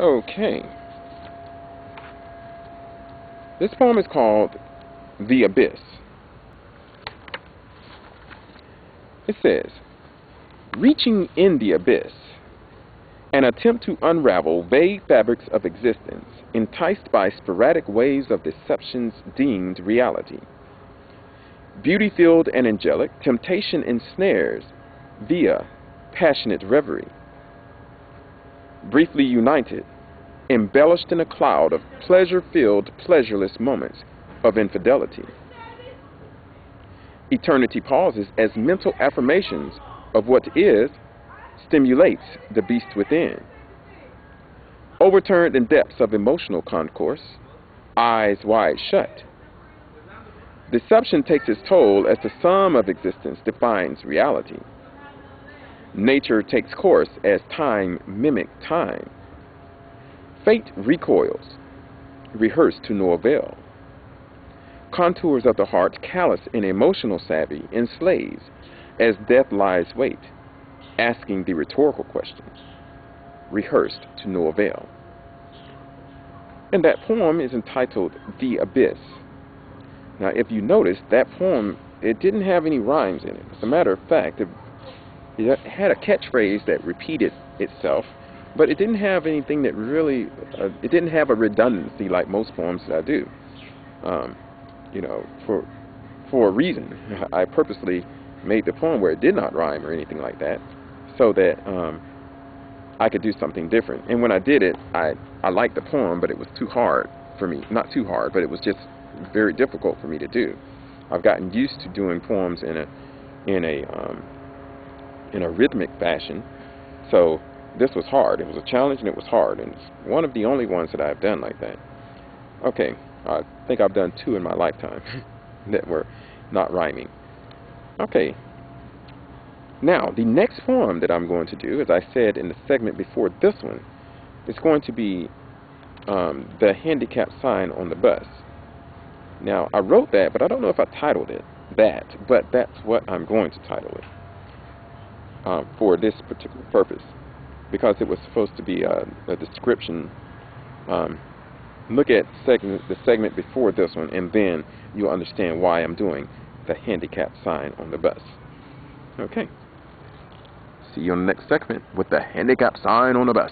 Okay. This poem is called The Abyss. It says, Reaching in the abyss, an attempt to unravel vague fabrics of existence, enticed by sporadic waves of deceptions deemed reality. Beauty-filled and angelic, temptation ensnares via passionate reverie briefly united, embellished in a cloud of pleasure-filled, pleasureless moments of infidelity. Eternity pauses as mental affirmations of what is stimulates the beast within. Overturned in depths of emotional concourse, eyes wide shut. Deception takes its toll as the sum of existence defines reality. Nature takes course as time mimic time. Fate recoils, rehearsed to no avail. Contours of the heart, callous and emotional savvy, enslaves as death lies wait, asking the rhetorical question, rehearsed to no avail. And that poem is entitled The Abyss. Now, if you notice, that poem, it didn't have any rhymes in it. As a matter of fact, it it had a catchphrase that repeated itself, but it didn't have anything that really, uh, it didn't have a redundancy like most poems that I do. Um, you know, for for a reason. I purposely made the poem where it did not rhyme or anything like that, so that um, I could do something different. And when I did it, I I liked the poem, but it was too hard for me. Not too hard, but it was just very difficult for me to do. I've gotten used to doing poems in a in a um, in a rhythmic fashion. So this was hard. It was a challenge and it was hard. And it's one of the only ones that I've done like that. Okay, I think I've done two in my lifetime that were not rhyming. Okay. Now, the next form that I'm going to do, as I said in the segment before this one, is going to be um, the handicap sign on the bus. Now, I wrote that, but I don't know if I titled it that, but that's what I'm going to title it uh, for this particular purpose because it was supposed to be a, a description. Um, look at segment, the segment before this one and then you'll understand why I'm doing the handicap sign on the bus. Okay. See you on the next segment with the handicap sign on the bus.